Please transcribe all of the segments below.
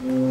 Come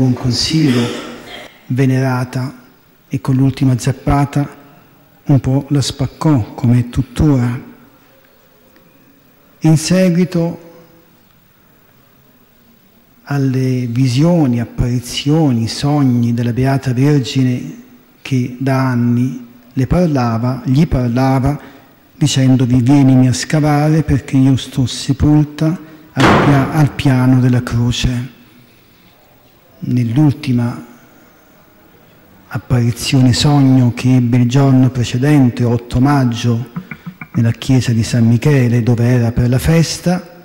Buon Consiglio, venerata e con l'ultima zappata un po' la spaccò come tuttora in seguito alle visioni, apparizioni, sogni della Beata Vergine che da anni le parlava, gli parlava dicendovi vienimi a scavare perché io sto sepolta al, pia- al piano della croce. Nell'ultima apparizione sogno che ebbe il giorno precedente, 8 maggio nella chiesa di San Michele dove era per la festa,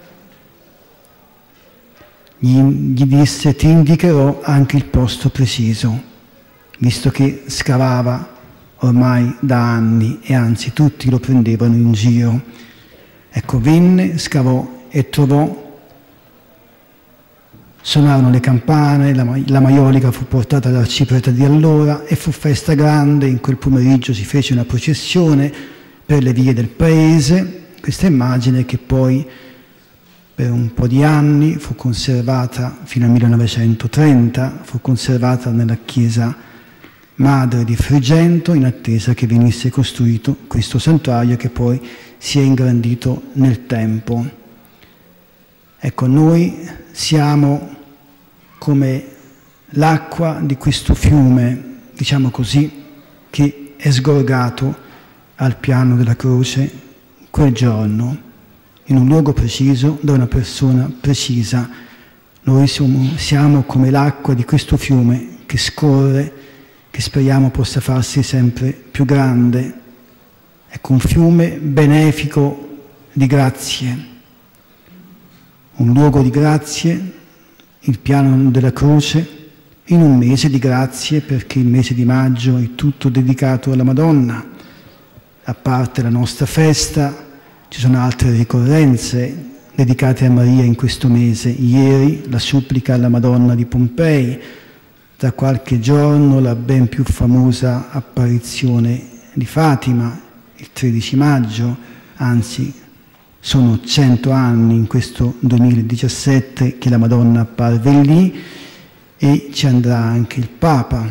gli, gli disse ti indicherò anche il posto preciso visto che scavava ormai da anni e anzi tutti lo prendevano in giro. Ecco, venne, scavò e trovò Suonarono le campane, la, la maiolica fu portata all'arciprete di allora e fu festa grande, in quel pomeriggio si fece una processione per le vie del paese, questa immagine che poi per un po' di anni fu conservata fino al 1930, fu conservata nella chiesa madre di Frigento in attesa che venisse costruito questo santuario che poi si è ingrandito nel tempo. Ecco, noi siamo come l'acqua di questo fiume, diciamo così, che è sgorgato al piano della croce quel giorno, in un luogo preciso, da una persona precisa. Noi siamo, siamo come l'acqua di questo fiume che scorre, che speriamo possa farsi sempre più grande. Ecco, un fiume benefico di grazie, un luogo di grazie il piano della croce in un mese di grazie perché il mese di maggio è tutto dedicato alla Madonna. A parte la nostra festa ci sono altre ricorrenze dedicate a Maria in questo mese. Ieri la supplica alla Madonna di Pompei, tra qualche giorno la ben più famosa apparizione di Fatima, il 13 maggio, anzi sono cento anni in questo 2017 che la Madonna apparve lì e ci andrà anche il Papa.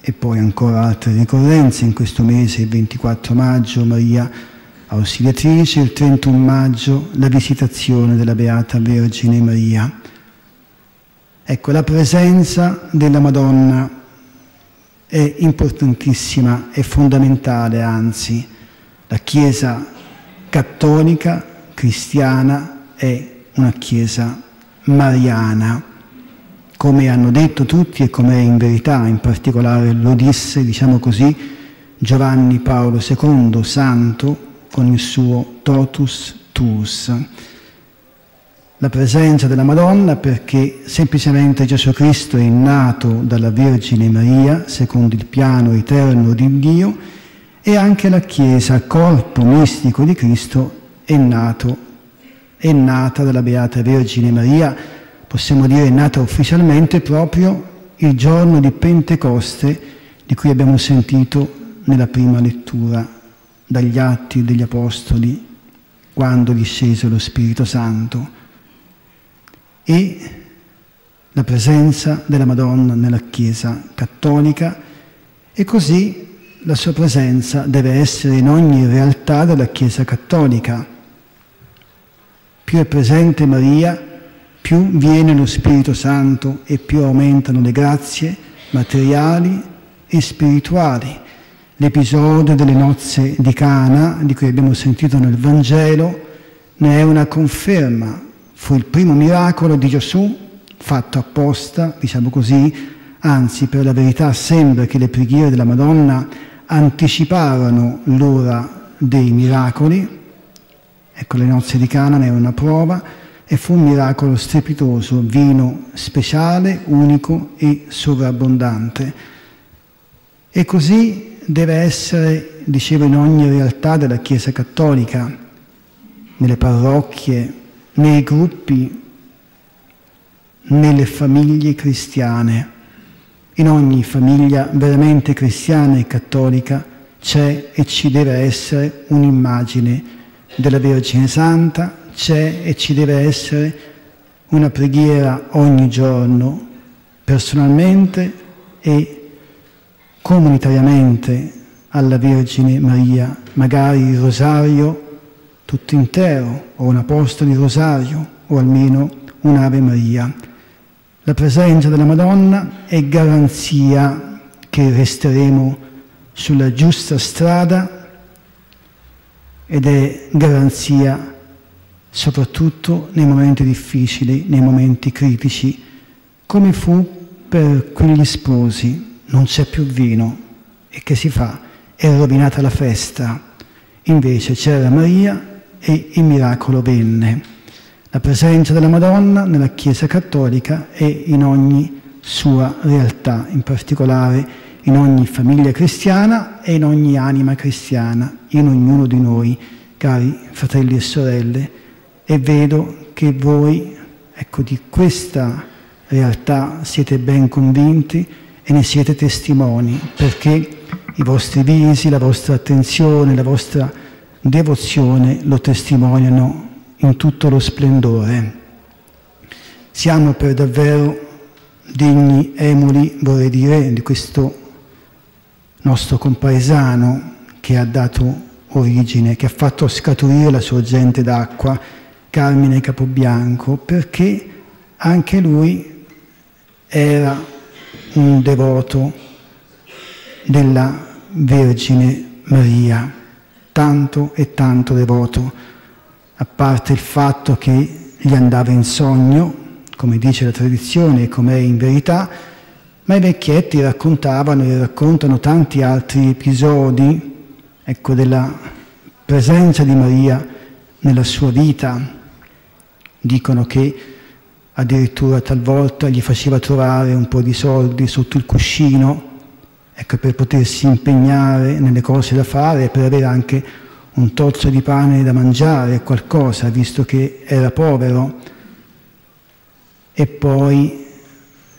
E poi ancora altre ricorrenze, in questo mese, il 24 maggio, Maria Ausiliatrice, il 31 maggio, la visitazione della Beata Vergine Maria. Ecco, la presenza della Madonna è importantissima, è fondamentale, anzi, la Chiesa cattolica, cristiana è una chiesa mariana, come hanno detto tutti e come in verità, in particolare lo disse, diciamo così, Giovanni Paolo II, santo, con il suo totus tuus. La presenza della Madonna perché semplicemente Gesù Cristo è nato dalla Vergine Maria, secondo il piano eterno di Dio, e anche la Chiesa, corpo mistico di Cristo, è, nato, è nata dalla Beata Vergine Maria, possiamo dire è nata ufficialmente proprio il giorno di Pentecoste di cui abbiamo sentito nella prima lettura dagli atti degli Apostoli, quando discese lo Spirito Santo. E la presenza della Madonna nella Chiesa cattolica e così la sua presenza deve essere in ogni realtà della Chiesa cattolica. Più è presente Maria, più viene lo Spirito Santo e più aumentano le grazie materiali e spirituali. L'episodio delle nozze di Cana, di cui abbiamo sentito nel Vangelo, ne è una conferma. Fu il primo miracolo di Gesù fatto apposta, diciamo così, anzi per la verità sembra che le preghiere della Madonna anticiparono l'ora dei miracoli. Ecco, le nozze di Cana ne è una prova e fu un miracolo strepitoso, vino speciale, unico e sovrabbondante. E così deve essere, dicevo, in ogni realtà della Chiesa Cattolica, nelle parrocchie, nei gruppi, nelle famiglie cristiane in ogni famiglia veramente cristiana e cattolica c'è e ci deve essere un'immagine della Vergine Santa, c'è e ci deve essere una preghiera ogni giorno, personalmente e comunitariamente alla Vergine Maria, magari il rosario tutto intero o un apostolo di rosario o almeno un'Ave Maria. La presenza della Madonna è garanzia che resteremo sulla giusta strada ed è garanzia soprattutto nei momenti difficili, nei momenti critici, come fu per quegli sposi, non c'è più vino e che si fa? È rovinata la festa. Invece c'era Maria e il miracolo venne. La presenza della Madonna nella Chiesa cattolica è in ogni sua realtà, in particolare in ogni famiglia cristiana e in ogni anima cristiana, in ognuno di noi, cari fratelli e sorelle, e vedo che voi, ecco, di questa realtà siete ben convinti e ne siete testimoni, perché i vostri visi, la vostra attenzione, la vostra devozione lo testimoniano in tutto lo splendore. Siamo per davvero degni emuli, vorrei dire, di questo nostro compaesano che ha dato origine, che ha fatto scaturire la sorgente d'acqua, Carmine Capobianco, perché anche lui era un devoto della Vergine Maria, tanto e tanto devoto, a parte il fatto che gli andava in sogno, come dice la tradizione e come è in verità, ma i vecchietti raccontavano e raccontano tanti altri episodi ecco, della presenza di Maria nella sua vita. Dicono che addirittura talvolta gli faceva trovare un po' di soldi sotto il cuscino ecco, per potersi impegnare nelle cose da fare e per avere anche un tozzo di pane da mangiare, qualcosa, visto che era povero. E poi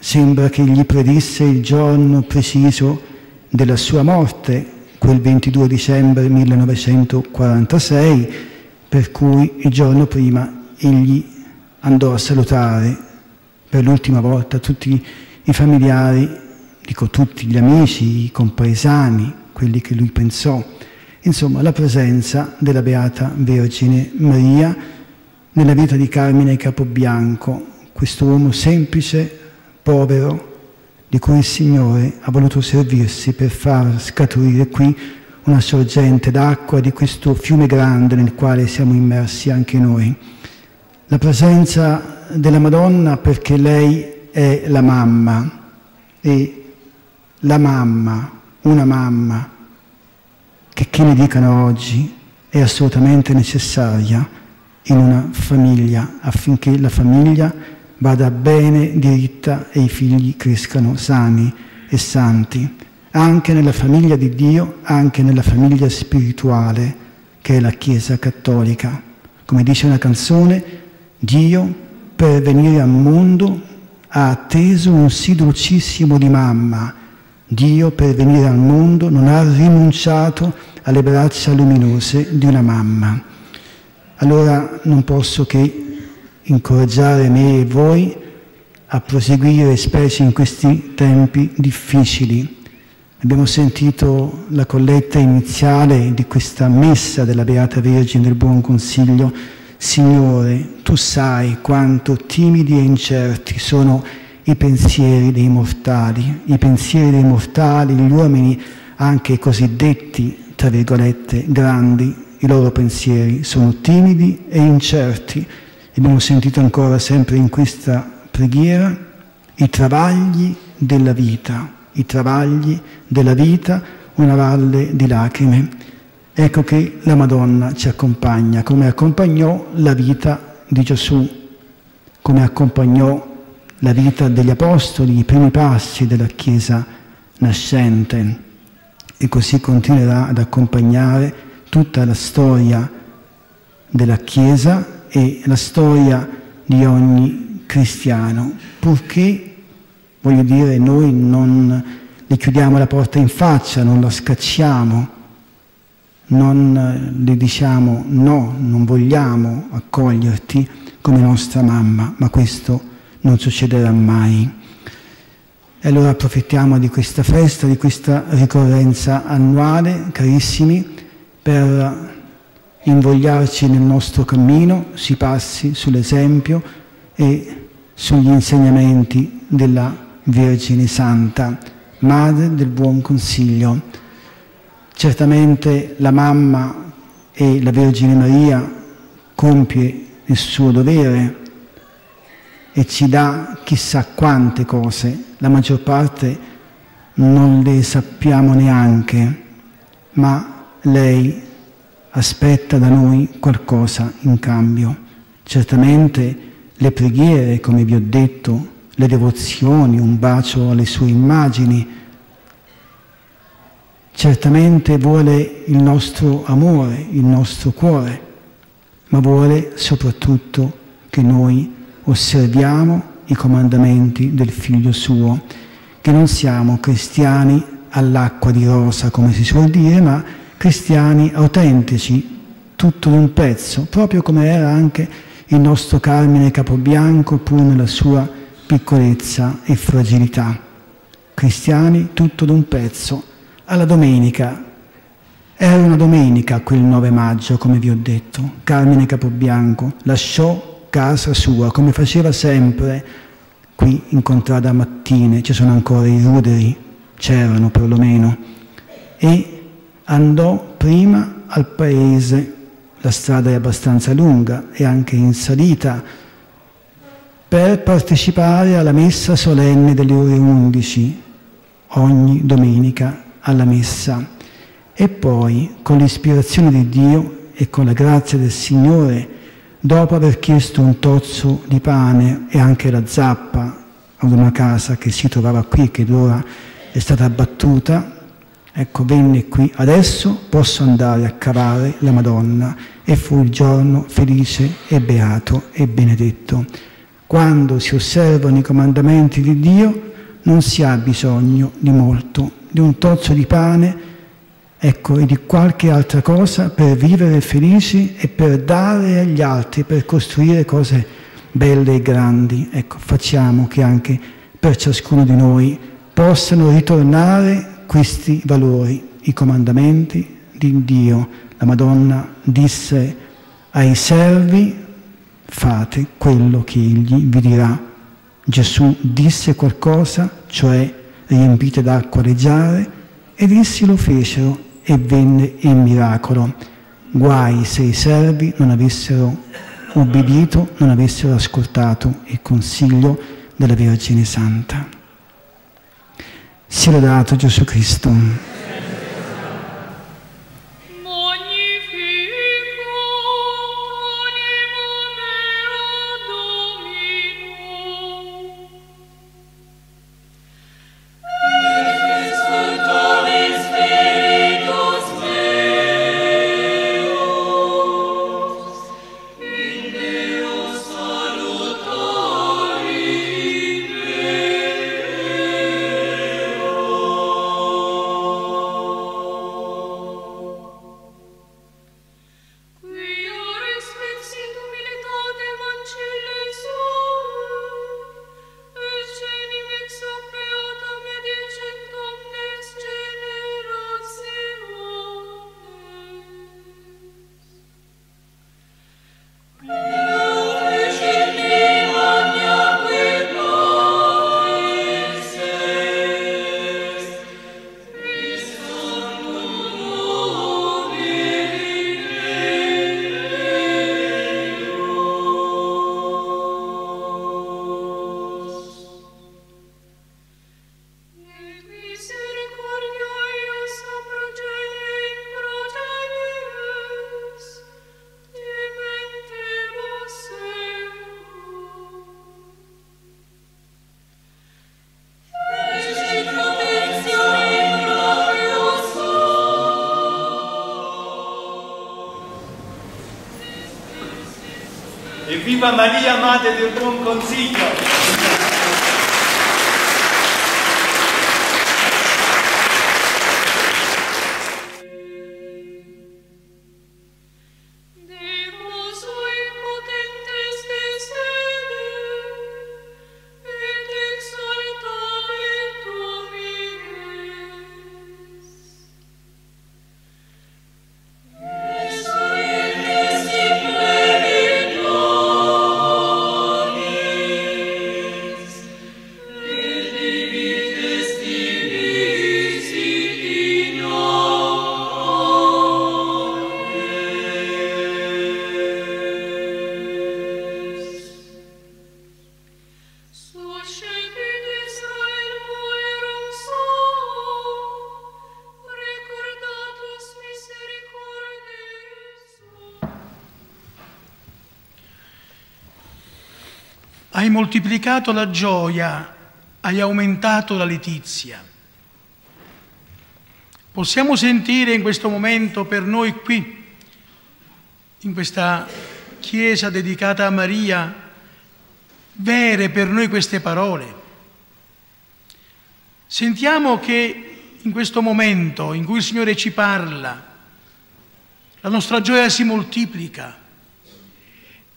Sembra che gli predisse il giorno preciso della sua morte, quel 22 dicembre 1946, per cui il giorno prima egli andò a salutare per l'ultima volta tutti i familiari, dico tutti gli amici, i compaesani, quelli che lui pensò, insomma la presenza della Beata Vergine Maria nella vita di Carmine Capobianco, questo uomo semplice, povero di cui il Signore ha voluto servirsi per far scaturire qui una sorgente d'acqua di questo fiume grande nel quale siamo immersi anche noi. La presenza della Madonna perché lei è la mamma e la mamma, una mamma, che chi ne dicano oggi è assolutamente necessaria in una famiglia affinché la famiglia vada bene, diritta e i figli crescano sani e santi, anche nella famiglia di Dio, anche nella famiglia spirituale che è la Chiesa cattolica. Come dice una canzone, Dio per venire al mondo ha atteso un sì dolcissimo di mamma. Dio per venire al mondo non ha rinunciato alle braccia luminose di una mamma. Allora non posso che incoraggiare me e voi a proseguire, specie in questi tempi difficili. Abbiamo sentito la colletta iniziale di questa messa della Beata Vergine del Buon Consiglio. Signore, tu sai quanto timidi e incerti sono i pensieri dei mortali, i pensieri dei mortali, gli uomini anche cosiddetti, tra virgolette, grandi, i loro pensieri sono timidi e incerti Abbiamo sentito ancora sempre in questa preghiera i travagli della vita, i travagli della vita, una valle di lacrime. Ecco che la Madonna ci accompagna, come accompagnò la vita di Gesù, come accompagnò la vita degli Apostoli, i primi passi della Chiesa nascente. E così continuerà ad accompagnare tutta la storia della Chiesa e la storia di ogni cristiano, purché, voglio dire, noi non le chiudiamo la porta in faccia, non la scacciamo, non le diciamo no, non vogliamo accoglierti come nostra mamma, ma questo non succederà mai. E allora approfittiamo di questa festa, di questa ricorrenza annuale, carissimi, per invogliarci nel nostro cammino, si passi sull'esempio e sugli insegnamenti della Vergine Santa, Madre del Buon Consiglio. Certamente la mamma e la Vergine Maria compie il suo dovere e ci dà chissà quante cose, la maggior parte non le sappiamo neanche, ma lei aspetta da noi qualcosa in cambio. Certamente le preghiere, come vi ho detto, le devozioni, un bacio alle sue immagini. Certamente vuole il nostro amore, il nostro cuore, ma vuole soprattutto che noi osserviamo i comandamenti del Figlio suo, che non siamo cristiani all'acqua di rosa, come si suol dire, ma cristiani autentici, tutto d'un pezzo, proprio come era anche il nostro Carmine Capobianco, pur nella sua piccolezza e fragilità. Cristiani tutto d'un pezzo. Alla domenica, era una domenica quel 9 maggio, come vi ho detto, Carmine Capobianco lasciò casa sua, come faceva sempre, qui in contrada mattine, ci sono ancora i ruderi, c'erano perlomeno, e andò prima al paese la strada è abbastanza lunga e anche in salita, per partecipare alla messa solenne delle ore 11, ogni domenica alla messa. E poi, con l'ispirazione di Dio e con la grazia del Signore, dopo aver chiesto un tozzo di pane e anche la zappa ad una casa che si trovava qui che ora è stata abbattuta, Ecco, venne qui, adesso posso andare a cavare la Madonna. E fu il giorno felice e beato e benedetto. Quando si osservano i comandamenti di Dio non si ha bisogno di molto, di un tozzo di pane, ecco, e di qualche altra cosa per vivere felici e per dare agli altri, per costruire cose belle e grandi. Ecco, facciamo che anche per ciascuno di noi possano ritornare questi valori, i comandamenti di Dio. La Madonna disse ai servi, fate quello che Egli vi dirà. Gesù disse qualcosa, cioè riempite d'acqua le giare, ed essi lo fecero e venne il miracolo. Guai se i servi non avessero obbedito, non avessero ascoltato il consiglio della Vergine Santa. Sia lodato Gesù Cristo. Viva Maria, Madre del Buon Consiglio! Hai moltiplicato la gioia, hai aumentato la letizia. Possiamo sentire in questo momento per noi qui, in questa chiesa dedicata a Maria, vere per noi queste parole. Sentiamo che in questo momento in cui il Signore ci parla, la nostra gioia si moltiplica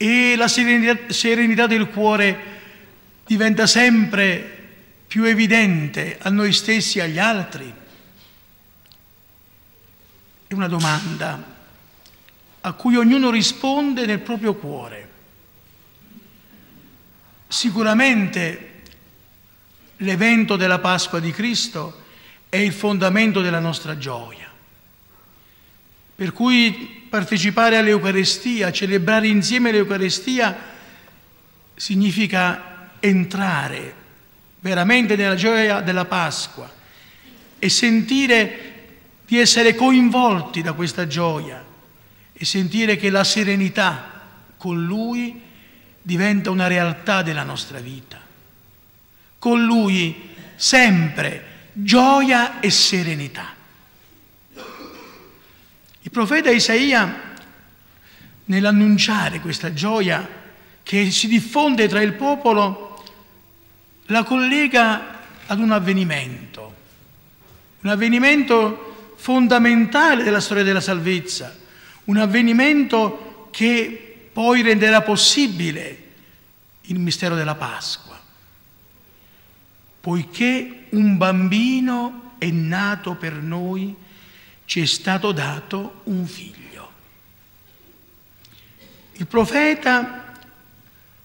e la serenità del cuore diventa sempre più evidente a noi stessi e agli altri. È una domanda a cui ognuno risponde nel proprio cuore. Sicuramente l'evento della Pasqua di Cristo è il fondamento della nostra gioia. Per cui partecipare all'Eucarestia, celebrare insieme l'Eucarestia, significa entrare veramente nella gioia della Pasqua e sentire di essere coinvolti da questa gioia e sentire che la serenità con Lui diventa una realtà della nostra vita. Con Lui sempre gioia e serenità. Il profeta Isaia, nell'annunciare questa gioia che si diffonde tra il popolo, la collega ad un avvenimento, un avvenimento fondamentale della storia della salvezza, un avvenimento che poi renderà possibile il mistero della Pasqua, poiché un bambino è nato per noi, ci è stato dato un figlio. Il profeta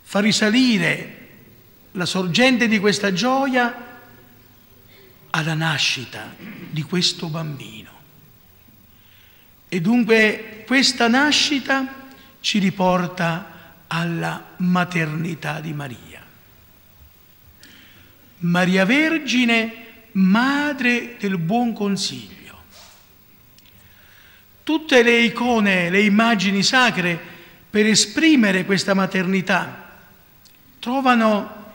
fa risalire la sorgente di questa gioia alla nascita di questo bambino. E dunque questa nascita ci riporta alla maternità di Maria. Maria Vergine, madre del buon consiglio. Tutte le icone, le immagini sacre per esprimere questa maternità trovano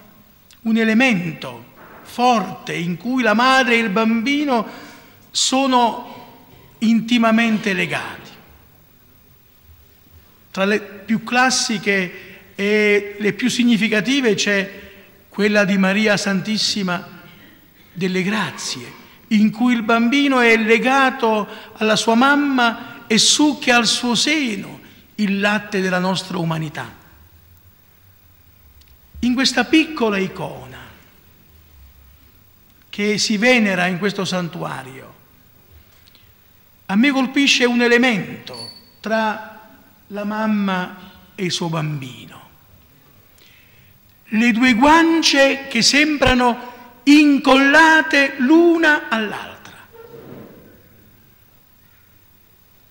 un elemento forte in cui la madre e il bambino sono intimamente legati. Tra le più classiche e le più significative c'è quella di Maria Santissima delle Grazie, in cui il bambino è legato alla sua mamma e succhia al suo seno il latte della nostra umanità. In questa piccola icona che si venera in questo santuario, a me colpisce un elemento tra la mamma e il suo bambino. Le due guance che sembrano incollate l'una all'altra.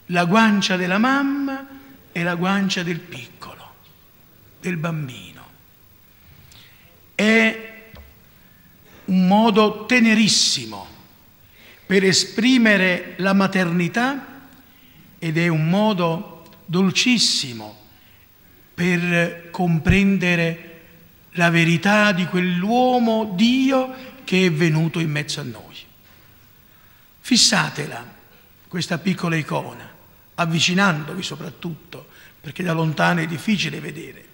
La guancia della mamma e la guancia del piccolo, del bambino. È un modo tenerissimo per esprimere la maternità ed è un modo dolcissimo per comprendere la verità di quell'uomo Dio che è venuto in mezzo a noi. Fissatela, questa piccola icona, avvicinandovi soprattutto, perché da lontano è difficile vedere,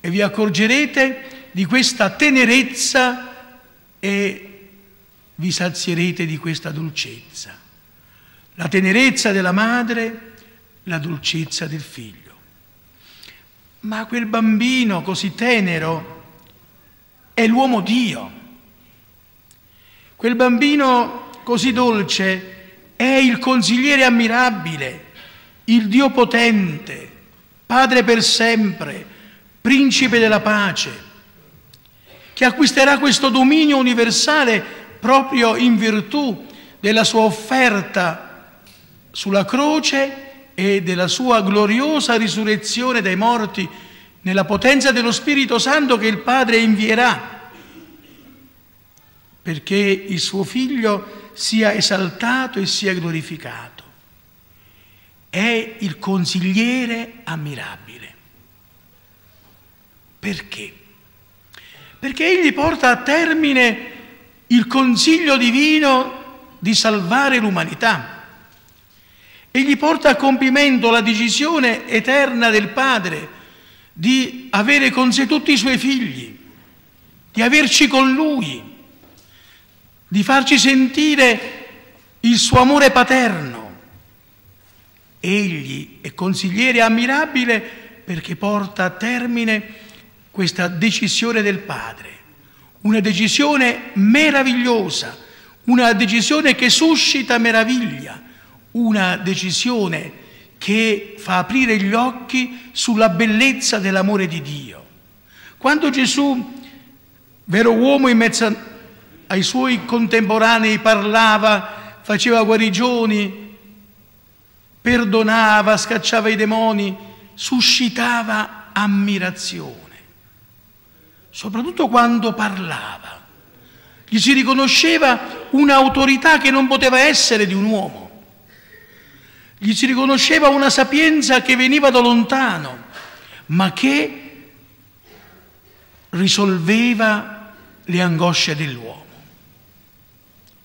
e vi accorgerete di questa tenerezza e vi sazierete di questa dolcezza. La tenerezza della madre, la dolcezza del figlio. Ma quel bambino così tenero è l'uomo Dio. Quel bambino così dolce è il consigliere ammirabile, il Dio potente, Padre per sempre, Principe della pace, che acquisterà questo dominio universale proprio in virtù della sua offerta sulla croce e della sua gloriosa risurrezione dai morti nella potenza dello Spirito Santo che il Padre invierà perché il suo figlio sia esaltato e sia glorificato. È il consigliere ammirabile. Perché? perché egli porta a termine il consiglio divino di salvare l'umanità. Egli porta a compimento la decisione eterna del Padre di avere con sé tutti i suoi figli, di averci con Lui, di farci sentire il suo amore paterno. Egli è consigliere ammirabile perché porta a termine questa decisione del Padre, una decisione meravigliosa, una decisione che suscita meraviglia, una decisione che fa aprire gli occhi sulla bellezza dell'amore di Dio. Quando Gesù, vero uomo in mezzo ai suoi contemporanei, parlava, faceva guarigioni, perdonava, scacciava i demoni, suscitava ammirazione soprattutto quando parlava. Gli si riconosceva un'autorità che non poteva essere di un uomo. Gli si riconosceva una sapienza che veniva da lontano, ma che risolveva le angosce dell'uomo.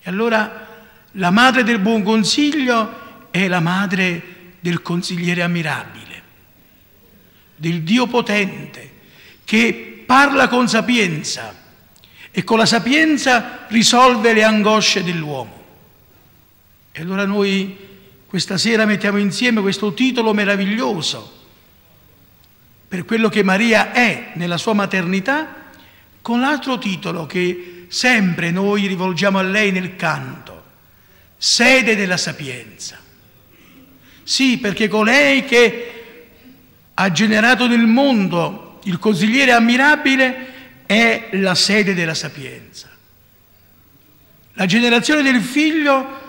E allora la madre del buon consiglio è la madre del consigliere ammirabile, del Dio potente, che parla con sapienza e con la sapienza risolve le angosce dell'uomo. E allora noi questa sera mettiamo insieme questo titolo meraviglioso per quello che Maria è nella sua maternità con l'altro titolo che sempre noi rivolgiamo a lei nel canto, sede della sapienza. Sì, perché colei che ha generato nel mondo il consigliere ammirabile è la sede della sapienza. La generazione del figlio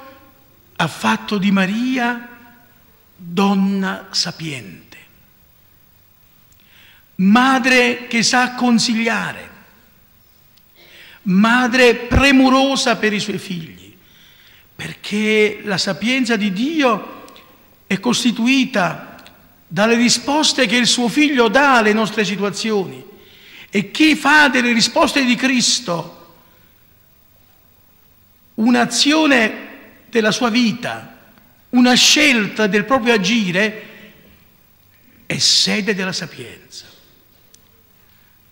ha fatto di Maria donna sapiente, madre che sa consigliare, madre premurosa per i suoi figli, perché la sapienza di Dio è costituita dalle risposte che il suo figlio dà alle nostre situazioni. E chi fa delle risposte di Cristo un'azione della sua vita, una scelta del proprio agire, è sede della sapienza.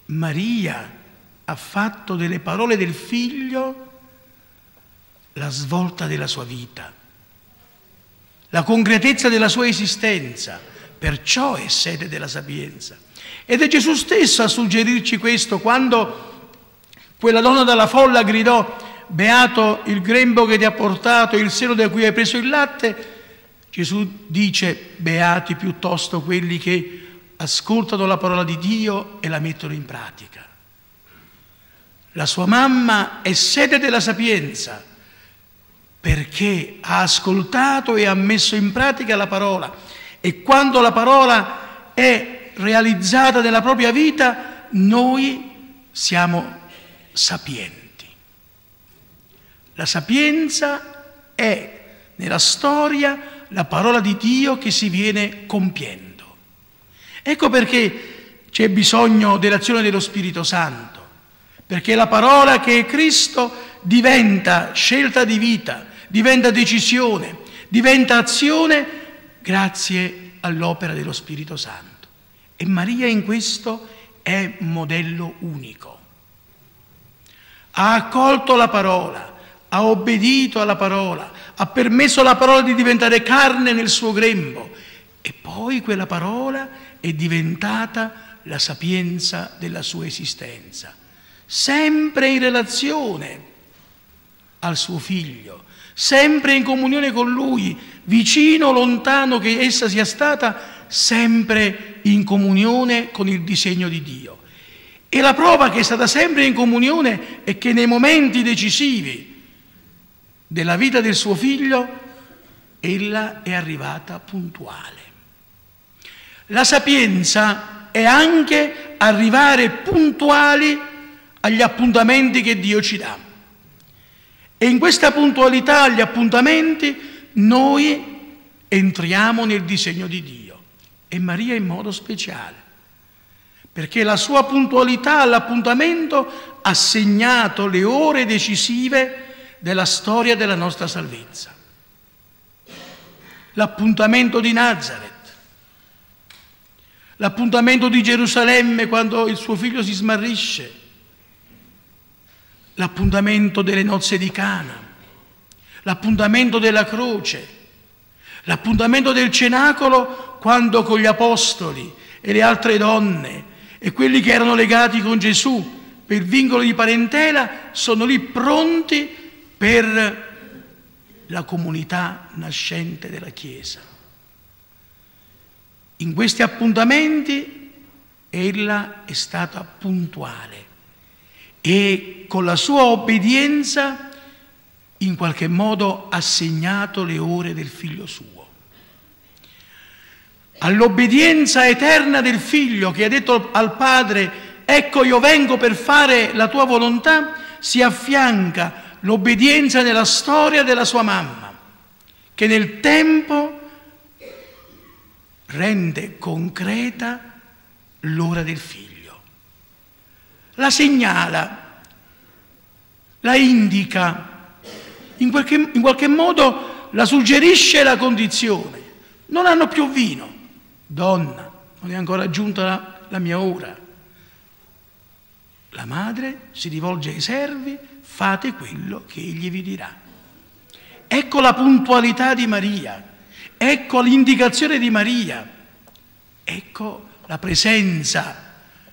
Maria ha fatto delle parole del figlio la svolta della sua vita, la concretezza della sua esistenza perciò è sede della sapienza. Ed è Gesù stesso a suggerirci questo quando quella donna dalla folla gridò, beato il grembo che ti ha portato, il seno da cui hai preso il latte, Gesù dice, beati piuttosto quelli che ascoltano la parola di Dio e la mettono in pratica. La sua mamma è sede della sapienza perché ha ascoltato e ha messo in pratica la parola e quando la parola è realizzata nella propria vita, noi siamo sapienti. La sapienza è nella storia la parola di Dio che si viene compiendo. Ecco perché c'è bisogno dell'azione dello Spirito Santo, perché la parola che è Cristo diventa scelta di vita, diventa decisione, diventa azione grazie all'opera dello Spirito Santo. E Maria in questo è modello unico. Ha accolto la parola, ha obbedito alla parola, ha permesso alla parola di diventare carne nel suo grembo e poi quella parola è diventata la sapienza della sua esistenza, sempre in relazione al suo figlio, sempre in comunione con Lui, vicino o lontano che essa sia stata, sempre in comunione con il disegno di Dio. E la prova che è stata sempre in comunione è che nei momenti decisivi della vita del suo figlio, ella è arrivata puntuale. La sapienza è anche arrivare puntuali agli appuntamenti che Dio ci dà. E in questa puntualità agli appuntamenti noi entriamo nel disegno di Dio e Maria in modo speciale, perché la sua puntualità all'appuntamento ha segnato le ore decisive della storia della nostra salvezza. L'appuntamento di Nazareth, l'appuntamento di Gerusalemme quando il suo figlio si smarrisce, l'appuntamento delle nozze di Cana, l'appuntamento della croce, l'appuntamento del cenacolo quando con gli apostoli e le altre donne e quelli che erano legati con Gesù per vincolo di parentela sono lì pronti per la comunità nascente della Chiesa. In questi appuntamenti ella è stata puntuale e con la sua obbedienza in qualche modo ha segnato le ore del figlio suo. All'obbedienza eterna del figlio che ha detto al padre, ecco io vengo per fare la tua volontà, si affianca l'obbedienza nella storia della sua mamma, che nel tempo rende concreta l'ora del figlio. La segnala, la indica, in qualche, in qualche modo la suggerisce la condizione. Non hanno più vino. Donna, non è ancora giunta la, la mia ora. La madre si rivolge ai servi, fate quello che egli vi dirà. Ecco la puntualità di Maria, ecco l'indicazione di Maria, ecco la presenza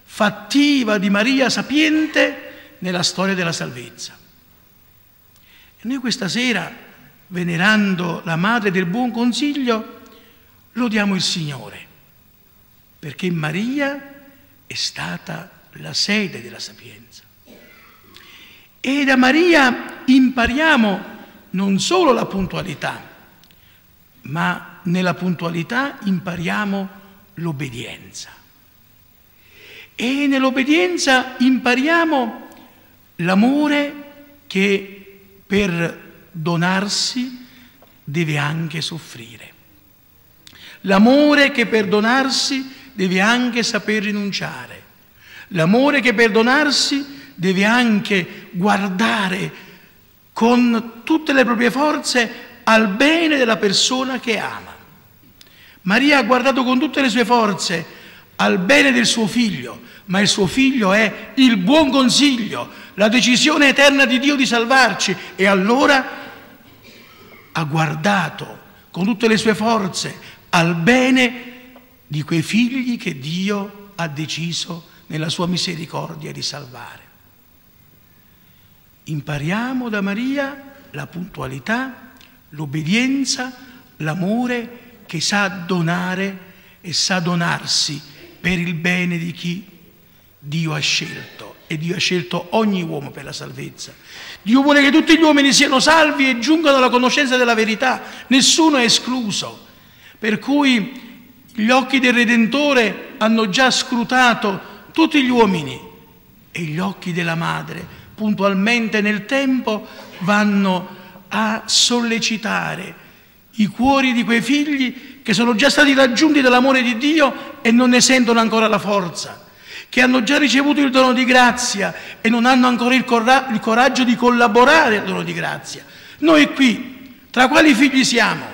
fattiva di Maria sapiente nella storia della salvezza. E noi questa sera, venerando la madre del buon consiglio, lodiamo il Signore, perché Maria è stata la sede della sapienza. E da Maria impariamo non solo la puntualità, ma nella puntualità impariamo l'obbedienza. E nell'obbedienza impariamo l'amore che per donarsi deve anche soffrire. L'amore che per donarsi deve anche saper rinunciare. L'amore che per donarsi deve anche guardare con tutte le proprie forze al bene della persona che ama. Maria ha guardato con tutte le sue forze al bene del suo figlio, ma il suo figlio è il buon consiglio, la decisione eterna di Dio di salvarci e allora ha guardato con tutte le sue forze al bene di quei figli che Dio ha deciso nella sua misericordia di salvare. Impariamo da Maria la puntualità, l'obbedienza, l'amore che sa donare e sa donarsi per il bene di chi Dio ha scelto e Dio ha scelto ogni uomo per la salvezza. Dio vuole che tutti gli uomini siano salvi e giungano alla conoscenza della verità, nessuno è escluso. Per cui gli occhi del Redentore hanno già scrutato tutti gli uomini e gli occhi della madre puntualmente nel tempo vanno a sollecitare i cuori di quei figli che sono già stati raggiunti dall'amore di Dio e non ne sentono ancora la forza, che hanno già ricevuto il dono di grazia e non hanno ancora il, corra- il coraggio di collaborare al dono di grazia. Noi qui, tra quali figli siamo?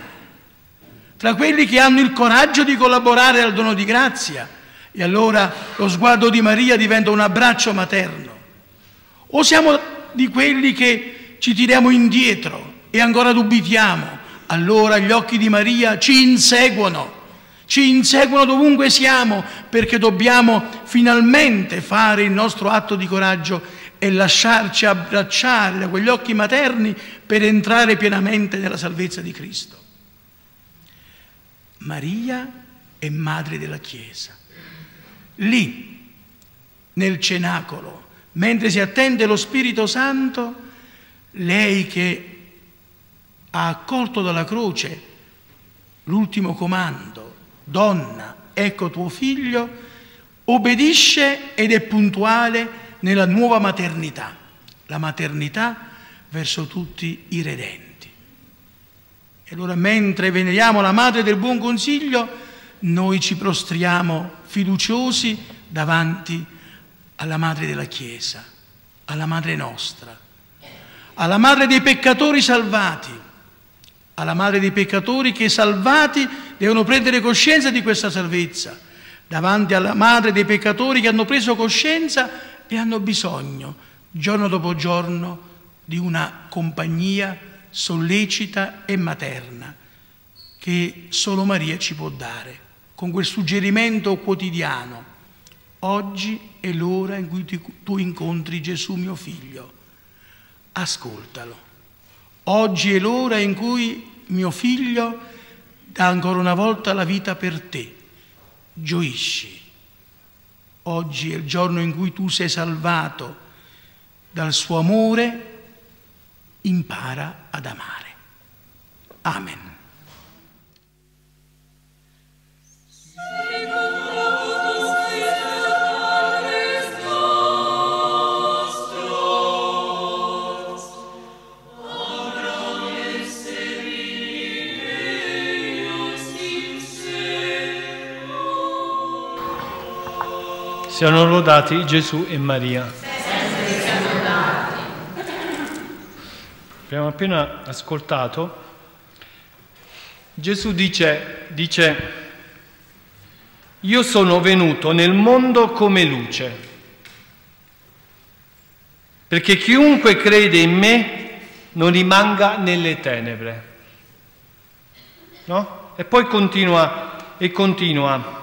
Tra quelli che hanno il coraggio di collaborare al dono di grazia e allora lo sguardo di Maria diventa un abbraccio materno. O siamo di quelli che ci tiriamo indietro e ancora dubitiamo allora gli occhi di Maria ci inseguono, ci inseguono dovunque siamo, perché dobbiamo finalmente fare il nostro atto di coraggio e lasciarci abbracciare da quegli occhi materni per entrare pienamente nella salvezza di Cristo. Maria è madre della Chiesa. Lì, nel cenacolo, mentre si attende lo Spirito Santo, lei che ha accolto dalla croce l'ultimo comando, donna, ecco tuo figlio, obbedisce ed è puntuale nella nuova maternità, la maternità verso tutti i redenti. E allora mentre veneriamo la madre del buon consiglio, noi ci prostriamo fiduciosi davanti alla Madre della Chiesa, alla Madre nostra, alla Madre dei peccatori salvati, alla Madre dei peccatori che salvati devono prendere coscienza di questa salvezza, davanti alla Madre dei peccatori che hanno preso coscienza e hanno bisogno, giorno dopo giorno, di una compagnia sollecita e materna che solo Maria ci può dare, con quel suggerimento quotidiano. Oggi è l'ora in cui tu incontri Gesù mio figlio. Ascoltalo. Oggi è l'ora in cui mio figlio dà ancora una volta la vita per te. Gioisci. Oggi è il giorno in cui tu sei salvato dal suo amore, impara ad amare. Amen. Siano lodati Gesù e Maria. Abbiamo appena ascoltato. Gesù dice, dice, io sono venuto nel mondo come luce, perché chiunque crede in me non rimanga nelle tenebre. No? E poi continua e continua.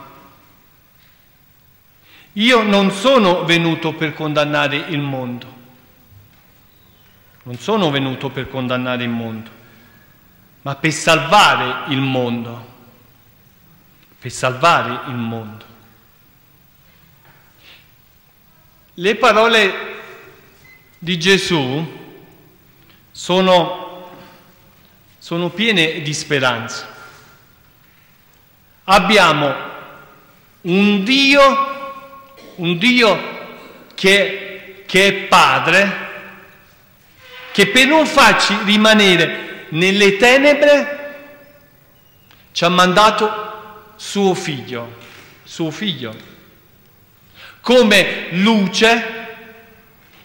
Io non sono venuto per condannare il mondo, non sono venuto per condannare il mondo, ma per salvare il mondo, per salvare il mondo. Le parole di Gesù sono, sono piene di speranza. Abbiamo un Dio un Dio che, che è padre, che per non farci rimanere nelle tenebre ci ha mandato suo figlio, suo figlio, come luce,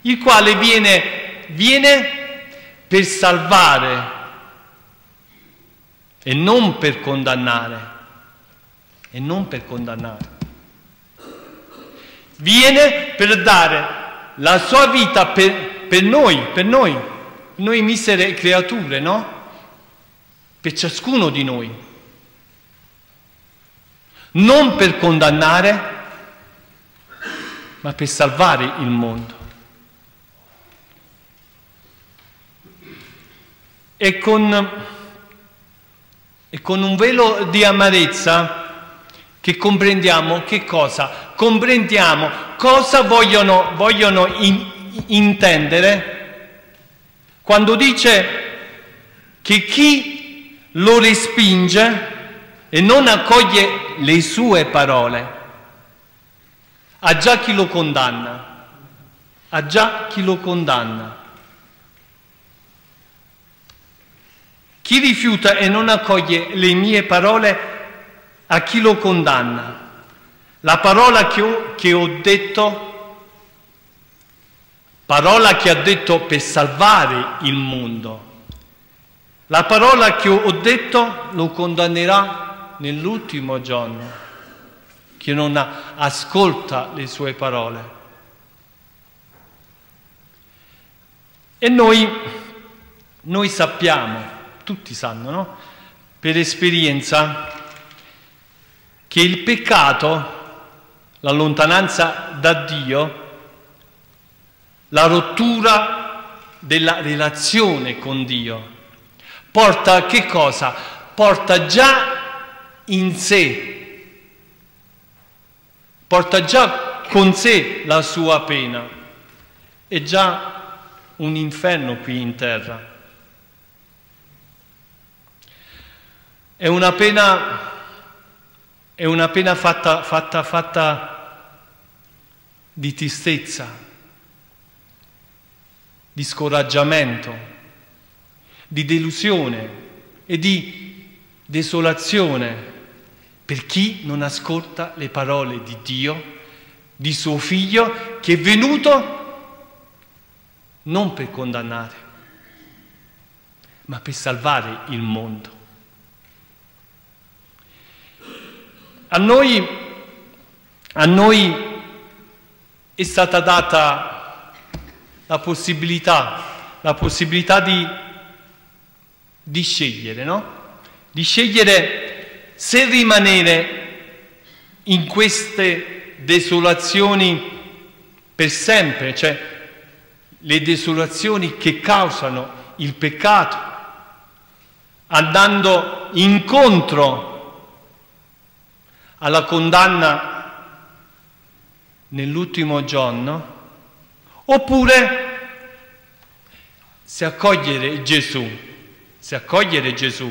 il quale viene, viene per salvare e non per condannare, e non per condannare viene per dare la sua vita per, per noi, per noi, noi misere creature, no? Per ciascuno di noi. Non per condannare, ma per salvare il mondo. E con, e con un velo di amarezza che comprendiamo che cosa? Comprendiamo cosa vogliono, vogliono in, intendere quando dice che chi lo respinge e non accoglie le sue parole ha già chi lo condanna, ha già chi lo condanna. Chi rifiuta e non accoglie le mie parole a chi lo condanna. La parola che ho, che ho detto, parola che ha detto per salvare il mondo, la parola che ho detto lo condannerà nell'ultimo giorno, chi non ascolta le sue parole. E noi, noi sappiamo, tutti sanno, no? per esperienza, che il peccato, la lontananza da Dio, la rottura della relazione con Dio, porta a che cosa? Porta già in sé, porta già con sé la sua pena, è già un inferno qui in terra. È una pena è una pena fatta, fatta, fatta di tristezza, di scoraggiamento, di delusione e di desolazione per chi non ascolta le parole di Dio, di suo figlio che è venuto non per condannare, ma per salvare il mondo. A noi, a noi è stata data la possibilità, la possibilità di, di scegliere, no? Di scegliere se rimanere in queste desolazioni per sempre, cioè le desolazioni che causano il peccato, andando incontro alla condanna nell'ultimo giorno, oppure se accogliere Gesù, se accogliere Gesù,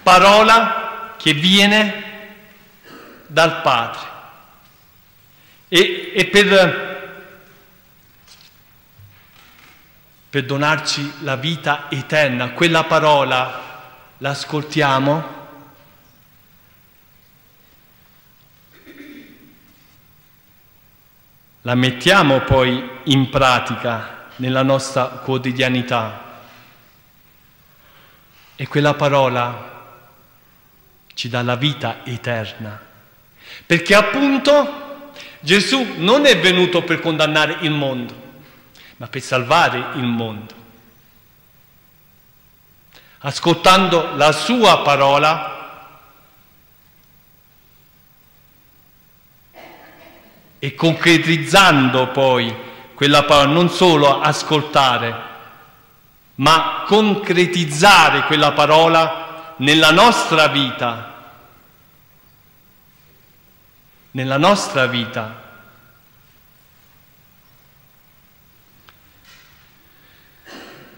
parola che viene dal Padre. E, e per, per donarci la vita eterna, quella parola l'ascoltiamo la mettiamo poi in pratica nella nostra quotidianità. E quella parola ci dà la vita eterna. Perché appunto Gesù non è venuto per condannare il mondo, ma per salvare il mondo. Ascoltando la sua parola, e concretizzando poi quella parola, non solo ascoltare, ma concretizzare quella parola nella nostra vita, nella nostra vita.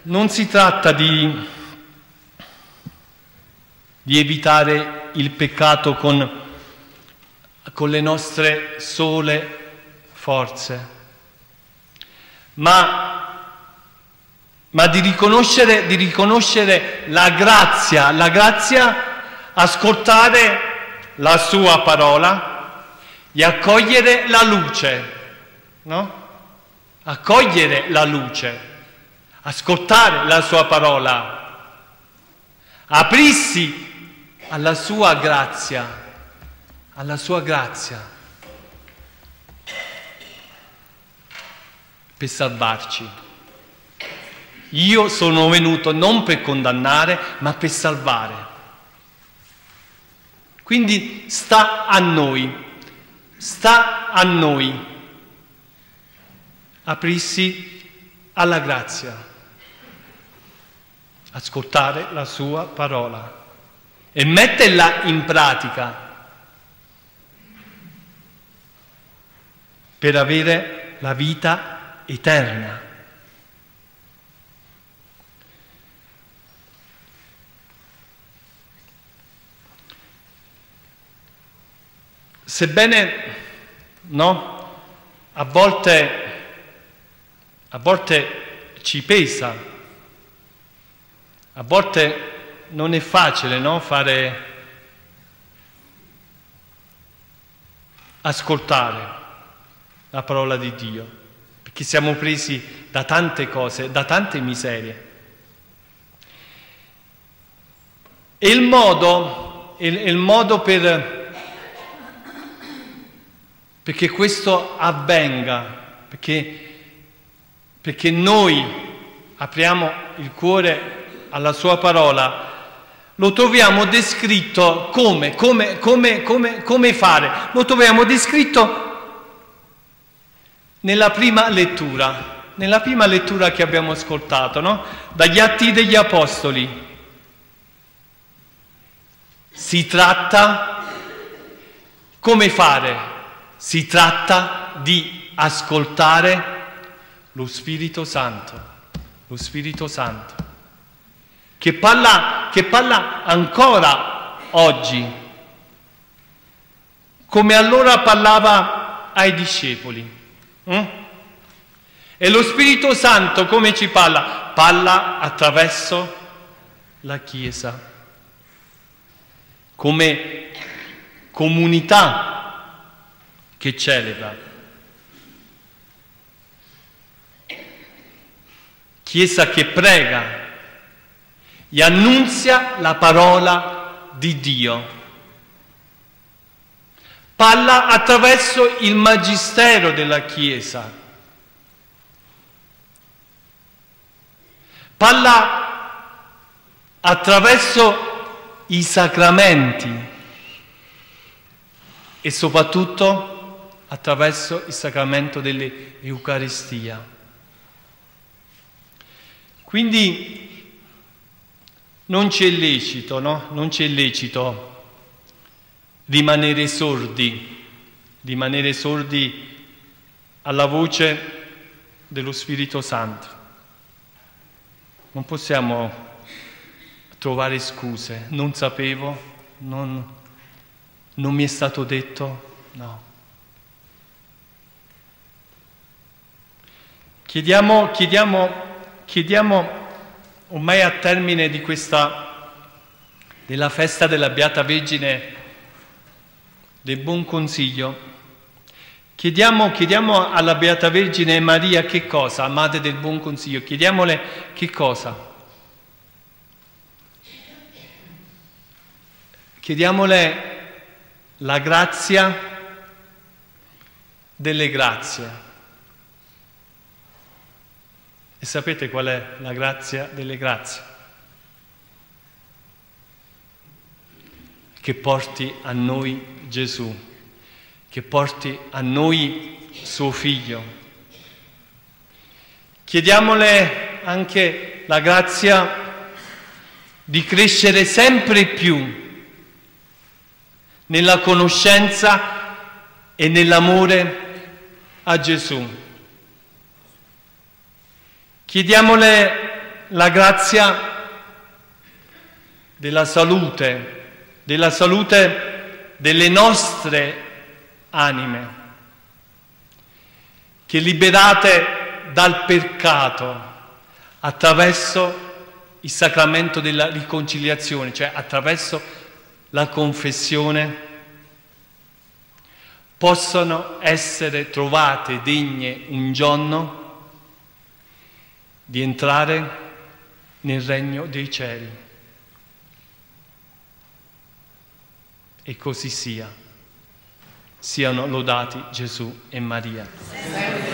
Non si tratta di, di evitare il peccato con con le nostre sole forze, ma, ma di, riconoscere, di riconoscere la grazia, la grazia, ascoltare la sua parola e accogliere la luce, no? Accogliere la luce, ascoltare la sua parola, aprirsi alla sua grazia alla sua grazia. Per salvarci. Io sono venuto non per condannare, ma per salvare. Quindi sta a noi, sta a noi. Aprirsi alla grazia, ascoltare la sua parola. E metterla in pratica per avere la vita eterna. Sebbene no, a volte, a volte ci pesa, a volte non è facile no, fare ascoltare la parola di Dio, perché siamo presi da tante cose, da tante miserie. E il modo, il, il modo per, perché questo avvenga, perché, perché noi apriamo il cuore alla sua parola, lo troviamo descritto come, come, come, come, come fare, lo troviamo descritto nella prima lettura, nella prima lettura che abbiamo ascoltato, no? dagli Atti degli Apostoli. Si tratta come fare? Si tratta di ascoltare lo Spirito Santo, lo Spirito Santo, che parla, che parla ancora oggi, come allora parlava ai discepoli. Mm? E lo Spirito Santo come ci parla? Parla attraverso la Chiesa, come comunità che celebra. Chiesa che prega e annunzia la parola di Dio. Parla attraverso il magistero della Chiesa. Parla attraverso i sacramenti e soprattutto attraverso il sacramento dell'Eucaristia. Quindi non c'è lecito, no? Non c'è lecito rimanere sordi, rimanere sordi alla voce dello Spirito Santo. Non possiamo trovare scuse, non sapevo, non, non mi è stato detto, no. Chiediamo, chiediamo, chiediamo ormai a termine di questa, della festa della Beata Vergine del Buon Consiglio, Chiediamo, chiediamo, alla Beata Vergine Maria che cosa, Madre del Buon Consiglio, chiediamole che cosa. Chiediamole la grazia delle grazie. E sapete qual è la grazia delle grazie? Che porti a noi Gesù che porti a noi suo figlio. Chiediamole anche la grazia di crescere sempre più nella conoscenza e nell'amore a Gesù. Chiediamole la grazia della salute, della salute delle nostre anime, che liberate dal peccato attraverso il sacramento della riconciliazione, cioè attraverso la confessione, possono essere trovate degne un giorno di entrare nel regno dei cieli. E così sia. Siano lodati Gesù e Maria.